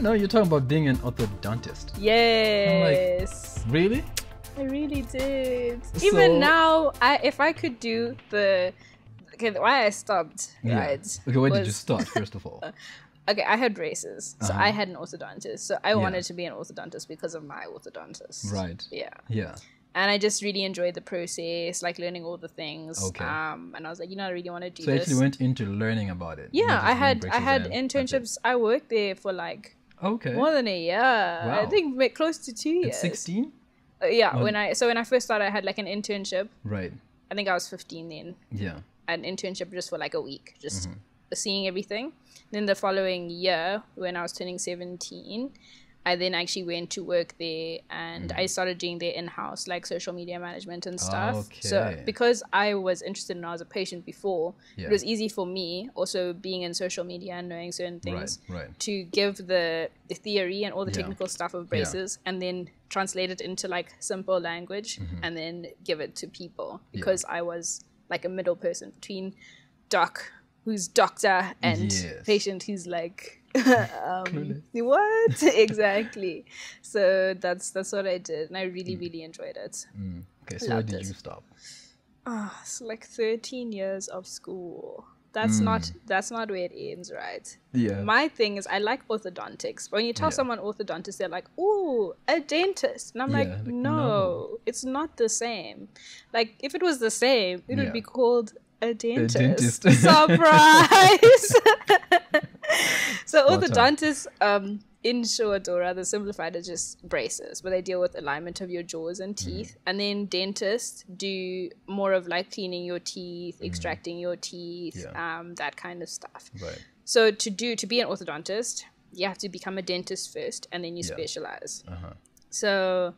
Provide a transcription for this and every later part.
know you're talking about being an orthodontist. Yes. Really? I really did. So- Even now, I if I could do the okay, why I stopped, right? Okay, where did you was- start, first of all? Okay, I had braces, so Uh-huh. I had an orthodontist. So I wanted to be an orthodontist because of my orthodontist. Right. Yeah. Yeah. And I just really enjoyed the process, like learning all the things. Okay. Um, and I was like, you know, I really want to do So you this. actually went into learning about it. yeah, I had I had internships. I worked there for like Okay. more than a year. I think ma- close to two years. 16? Uh, yeah, Well- when I so when I first started, I had like an internship. Right. I think I was fifteen then. Yeah. An internship just for like a week, just Mm-hmm. seeing everything. Then the following year, when I was turning seventeen, I then actually went to work there, and Mm-hmm. I started doing their in-house like social media management and stuff. So because I was interested and I was a patient before, Yeah. it was easy for me also being in social media and knowing certain things Right. to give the, the theory and all the Yeah. technical stuff of braces and then translate it into like simple language Mm-hmm. and then give it to people because I was like a middle person between doc who's doctor and Yes. patient who's like um, what exactly so that's that's what I did and I really Mm. really enjoyed it Okay, so where did it. you stop? Ah, it's like 13 years of school that's not that's not where it ends right Mm. Yeah. my thing is I like orthodontics. But when you tell Yeah. someone orthodontist, they're like, "Ooh, a dentist," and I'm Yeah, like, like, no, no. it's not the same." Like, if it was the same, it Yeah. would be called a dentist. dentist. Surprise! so Spot the dentists um, in short or rather simplified, are just braces, where they deal with alignment of your jaws and Mm-hmm. teeth. And then dentists do more of like cleaning your teeth, extracting your teeth. Yeah. um, that kind of stuff. Right. So to do to be an orthodontist, you have to become a dentist first, and then you Yeah. specialize. Uh-huh. So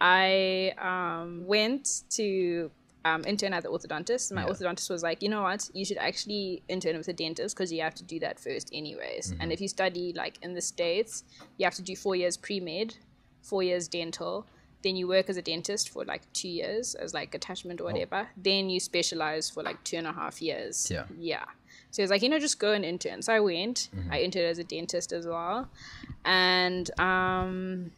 I um, went to um, intern at the orthodontist. My Yeah. orthodontist was like, you know what, you should actually intern with a dentist because you have to do that first, anyways. Mm-hmm. And if you study like in the states, you have to do four years pre med, four years dental. Then you work as a dentist for like two years as like attachment or whatever. Then you specialize for like two and a half years. Yeah. Yeah. So he was like, you know, just go and intern. So I went. I interned as a dentist as well. And um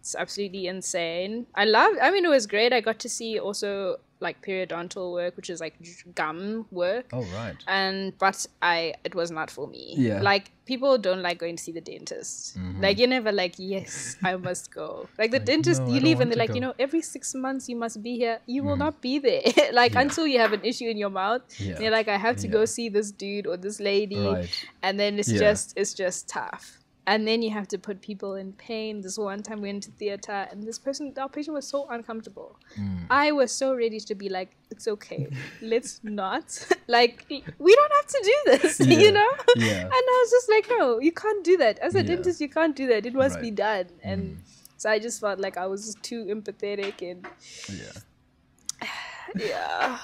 it's absolutely insane. I love I mean it was great. I got to see also like periodontal work, which is like gum work. Oh, right. And but I it was not for me. Yeah. Like people don't like going to see the dentist. Like you're never like, yes, I must go. Like the dentist, no, you leave and they're like, go. you know, every six months you must be here. You will not be there. like Yeah. until you have an issue in your mouth. Yeah. You're like, I have to Yeah. go see this dude or this lady. Right. And then it's just it's just tough. And then you have to put people in pain. This one time we went to theater and this person our patient was so uncomfortable. Mm. I was so ready to be like, it's okay. Let's not. like we don't have to do this, Yeah. you know? Yeah. And I was just like, no, you can't do that. As a Yeah. dentist, you can't do that. It must be done. And so I just felt like I was just too empathetic and Yeah. yeah.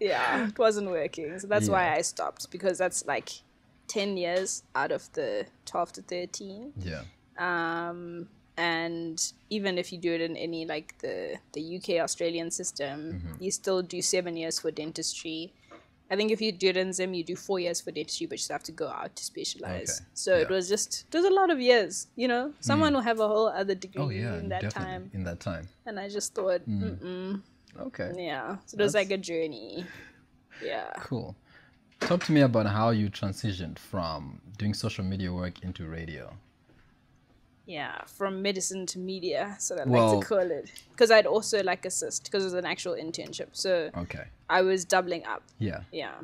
yeah, it wasn't working. So that's why I stopped because that's like 10 years out of the 12 to 13. Yeah. Um, and even if you do it in any like the, the UK Australian system, Mm-hmm. you still do seven years for dentistry. I think if you do it in Zim, you do four years for dentistry, but you still have to go out to specialize. Okay. So it was just, it was a lot of years, you know? Someone will have a whole other degree Oh, yeah. in that definitely. time. In that time. And I just thought, mm-mm. Okay. Yeah. So it was like a journey. Yeah. Cool. Talk to me about how you transitioned from doing social media work into radio. Yeah. From medicine to media, so I like to call it. Because I'd also like assist because it was an actual internship. So Okay. I was doubling up. Yeah. Yeah.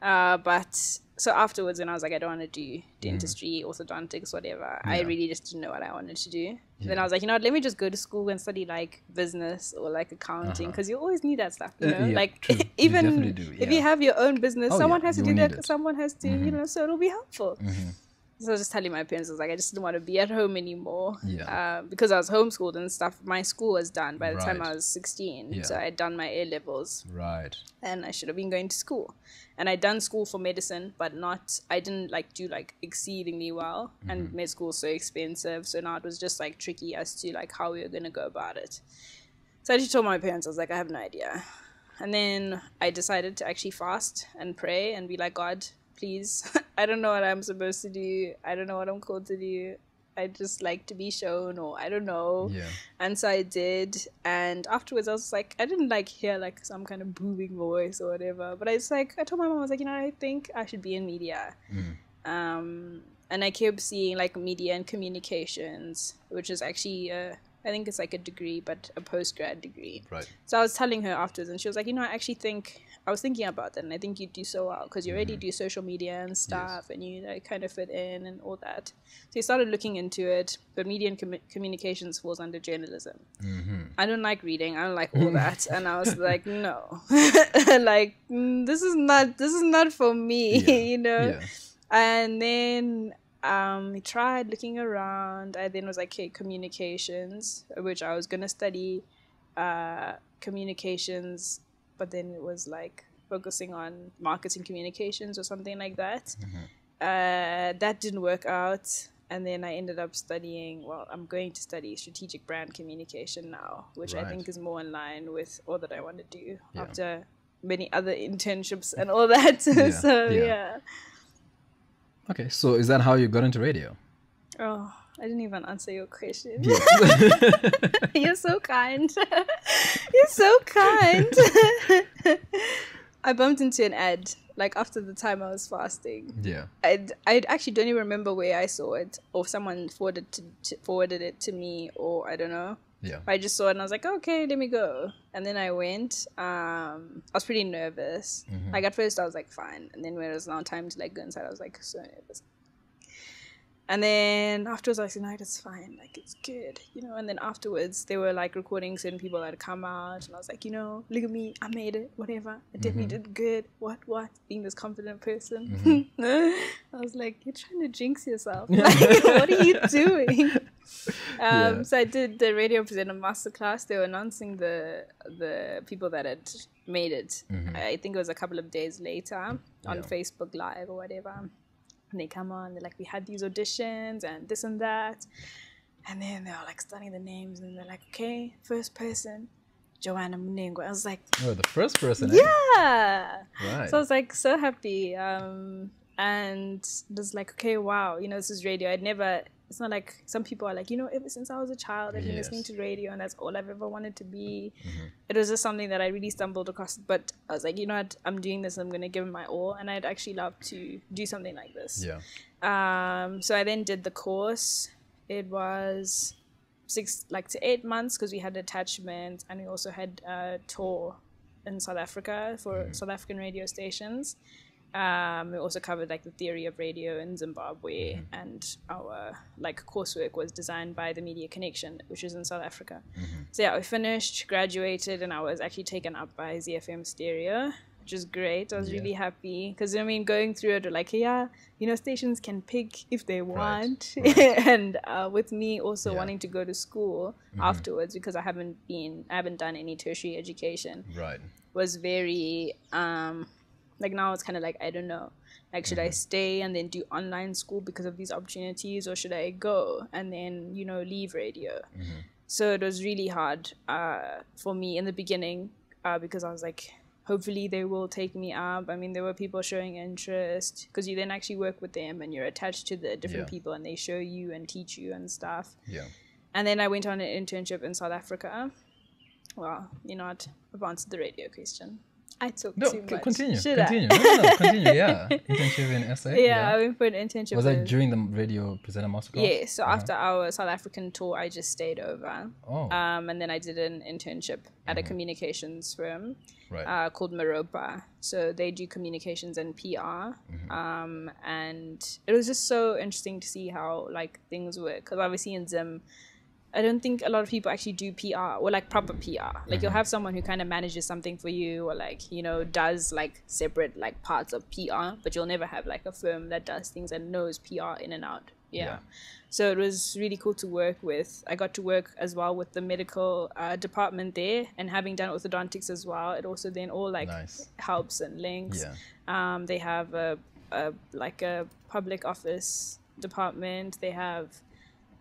Uh, but so afterwards, when I was like, I don't want to do dentistry, orthodontics, whatever, I really just didn't know what I wanted to do. Then I was like, you know what, let me just go to school and study like business or like accounting because you always need that stuff, you Uh, know? yeah, like, even do, if you have your own business, Oh, someone yeah, has to do that, it. someone has to, you know, so it'll be helpful. So I was just telling my parents, I was like, I just didn't want to be at home anymore. Yeah. Uh, because I was homeschooled and stuff. My school was done by the time I was 16. Yeah. So I had done my A levels Right. and I should have been going to school. And I'd done school for medicine, but not, I didn't like do like exceedingly well. And med school so expensive. So now it was just like tricky as to like how we were going to go about it. So I just told my parents, I was like, I have no idea. And then I decided to actually fast and pray and be like, God, please. I don't know what I'm supposed to do. I don't know what I'm called to do. I just like to be shown, or I don't know. Yeah. And so I did. And afterwards, I was like, I didn't like hear like some kind of booming voice or whatever. But I was like, I told my mom, I was like, you know, I think I should be in media. Um, and I kept seeing like media and communications, which is actually, uh, I think it's like a degree, but a post grad degree. Right. So I was telling her afterwards, and she was like, you know, I actually think I was thinking about that, and I think you do so well because you already do social media and stuff, and you like, kind of fit in and all that. So I started looking into it, but media and commu- communications falls under journalism. I don't like reading. I don't like all that, and I was like, no, like mm, this is not this is not for me, Yeah. you know. Yeah. And then um, I tried looking around. I then was like, okay, communications, which I was gonna study uh, communications, but then it was like focusing on marketing communications or something like that. Uh, that didn't work out. And then I ended up studying, well, I'm going to study strategic brand communication now, which I think is more in line with all that I want to do Yeah. after many other internships and all that. so, yeah. yeah. Okay, so is that how you got into radio? Oh, I didn't even answer your question. Yes. You're so kind. You're so kind. I bumped into an ad like after the time I was fasting. yeah. I I actually don't even remember where I saw it or someone forwarded to, to, forwarded it to me or I don't know. Yeah. I just saw it and I was like, okay, let me go. And then I went. Um, I was pretty nervous. Mm-hmm. Like at first I was like fine, and then when it was now time to like go inside, I was like so nervous. And then afterwards, I was like, no, it's fine. Like, it's good, you know. And then afterwards, they were like recording certain people that had come out. And I was like, you know, look at me. I made it, whatever. I definitely mm-hmm. did good. What, what? Being this confident person. Mm-hmm. I was like, you're trying to jinx yourself. Like, what are you doing? Um, Yeah. So I did the radio presenter masterclass. They were announcing the the people that had made it. I think it was a couple of days later on Yeah. Facebook Live or whatever. And they come on, they're like, we had these auditions and this and that. And then they were like starting the names and they're like, okay, first person, Joanna Munengwa. I was like, Oh, the first person. eh? yeah. Right. So I was like so happy. Um, and just like, okay, wow, you know, this is radio. I'd never, it's not like some people are like, you know, ever since I was a child, I've been listening to radio and that's all I've ever wanted to be. Mm-hmm. It was just something that I really stumbled across. But I was like, you know what, I'm doing this, I'm going to give it my all. And I'd actually love to do something like this. yeah. Um, so I then did the course. It was six, like to eight months because we had attachments and we also had a tour in South Africa for South African radio stations. Um, we also covered like the theory of radio in Zimbabwe, and our like coursework was designed by the Media Connection, which is in South Africa. So yeah, we finished, graduated, and I was actually taken up by ZiFM Stereo, which is great. I was Yeah. really happy because I mean, going through it, like yeah, you know, stations can pick if they want, and uh, with me also Yeah. Mm-hmm. wanting to go to school afterwards because I haven't been, I haven't done any tertiary education Right. was very um like now it's kind of like i don't know like should i stay and then do online school because of these opportunities or should i go and then you know leave radio so it was really hard uh for me in the beginning uh because i was like hopefully they will take me up i mean there were people showing interest because you then actually work with them and you're attached to the different Yeah. people and they show you and teach you and stuff Yeah. and then I went on an internship in South Africa. Well, you know what? I've answered the radio question. I talk No, too much. continue. Should continue. No, no, no, continue. Yeah. Internship in SA. Yeah, I went for an internship. Was that during the radio presenter masterclass? yeah, so after our South African tour, I just stayed over. Oh, Um, and then I did an internship at a communications firm right. uh, called Maropa. So they do communications and PR. Um, and it was just so interesting to see how like things work. Because obviously in Zim, I don't think a lot of people actually do PR or like proper PR. Like you'll have someone who kind of manages something for you or like, you know, does like separate like parts of PR, but you'll never have like a firm that does things and knows PR in and out. Yeah. Yeah. So it was really cool to work with. I got to work as well with the medical uh, department there and having done orthodontics as well. It also then all like Nice. helps and links. Yeah. Um, they have a, a like a public office department. They have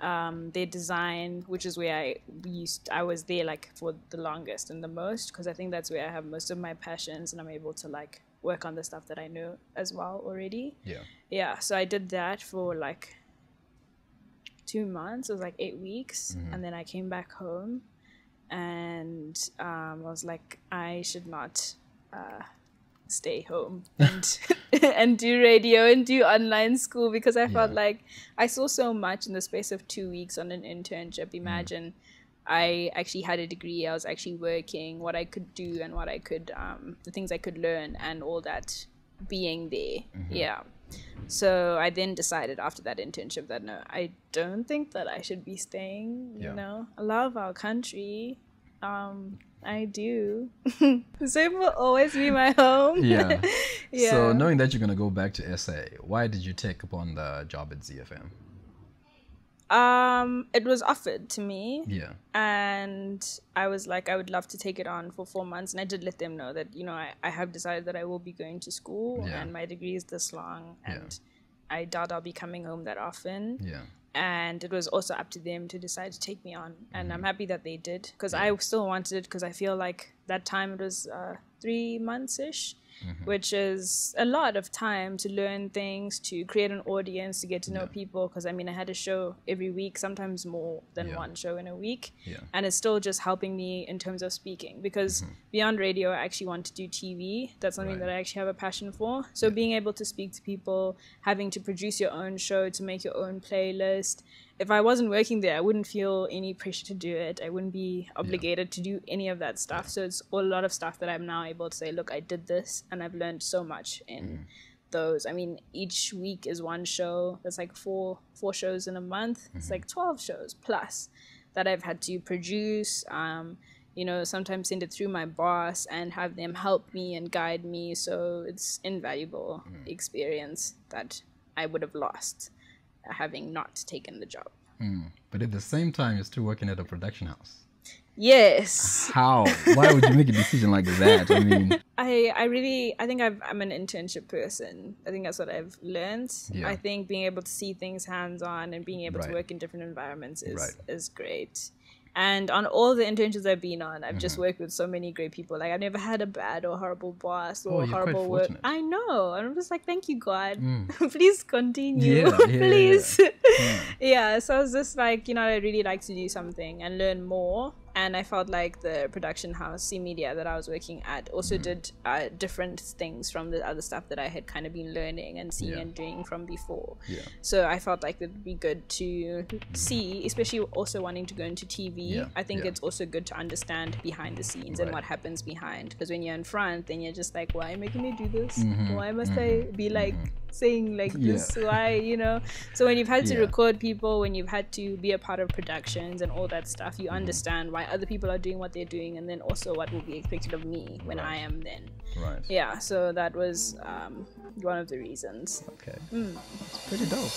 um, their design, which is where I used. I was there like for the longest and the most because I think that's where I have most of my passions and I'm able to like work on the stuff that I know as well already. Yeah. Yeah, so I did that for like two months. It was like eight weeks, and then I came back home, and um, I was like, I should not uh, stay home and and do radio and do online school because I felt Yeah. like I saw so much in the space of two weeks on an internship. Imagine. I actually had a degree. I was actually working, what I could do and what I could, um, the things I could learn and all that being there. Yeah. So I then decided after that internship that no, I don't think that I should be staying. You Yeah. know, I love our country. Um, I do. so it will always be my home. Yeah. yeah. So knowing that you're gonna go back to SA, why did you take upon the job at ZiFM? um, it was offered to me. Yeah. and I was like, I would love to take it on for four months. And I did let them know that, you know, I, I have decided that I will be going to school Yeah. and my degree is this long Yeah. and I doubt I'll be coming home that often. Yeah. And it was also up to them to decide to take me on. And Mm-hmm. I'm happy that they did because I still wanted it because I feel like that time it was uh, three months ish. Mm-hmm. Which is a lot of time to learn things, to create an audience, to get to know Yeah. people. Because I mean, I had a show every week, sometimes more than Yeah. one show in a week Yeah. and it's still just helping me in terms of speaking because beyond radio i actually want to do tv that's something Mm-hmm. Right. that i actually have a passion for so being able to speak to people having to produce your own show to make your own playlist if i wasn't working there i wouldn't feel any pressure to do it. I wouldn't be obligated to do any of that stuff. So it's a lot of stuff that i'm now able to say look i did this and i've learned so much in Mm. those. I mean each week is one show. There's like four four shows in a month. It's like 12 shows plus that I've had to produce. Um, you know, sometimes send it through my boss and have them help me and guide me. So it's invaluable experience that I would have lost having not taken the job. Hmm. But at the same time, you're still working at a production house. Yes, How? Why would you make a decision like that? I mean, I I really I think I've, I'm an internship person. I think that's what I've learned. Yeah. I think being able to see things hands on and being able Right. to work in different environments is Right. is great. And on all the internships I've been on, I've Mm-hmm. just worked with so many great people. Like I've never had a bad or horrible boss or Oh, horrible work. I know. And I'm just like, thank you, God. Please continue. Yeah, yeah, yeah, Please. yeah. So I was just like, you know, I really like to do something and learn more. And I felt like the production house, C Media, that I was working at, also Mm-hmm. did uh, different things from the other stuff that I had kind of been learning and seeing Yeah. and doing from before. yeah. So I felt like it would be good to see, especially also wanting to go into TV. Yeah, I think yeah. it's also good to understand behind the scenes and what happens behind. Because when you're in front, then you're just like, why are you making me do this? Mm-hmm. Why must I be like saying like Yeah. this? Why, you know? So when you've had to Yeah. record people, when you've had to be a part of productions and all that stuff, you understand why other people are doing what they're doing and then also what will be expected of me when Right. I am then. Right. Yeah, so that was um, one of the reasons. Okay. Mm. It's pretty dope.